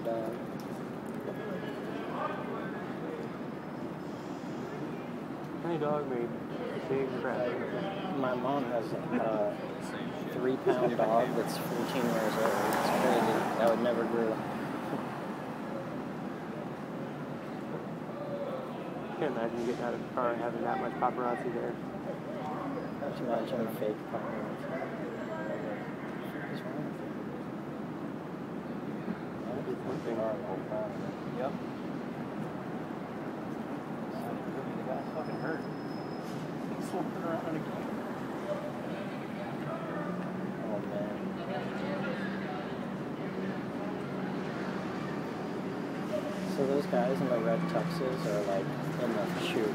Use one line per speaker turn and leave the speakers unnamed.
my dog.
My dog made big crap.
My mom has a uh, three pound dog that's 14 years old. It's crazy. That would never grew.
Can't imagine getting out of the car and having that much paparazzi there.
Not to mention fake paparazzi. So those guys in the red tuxes are like in the shoot.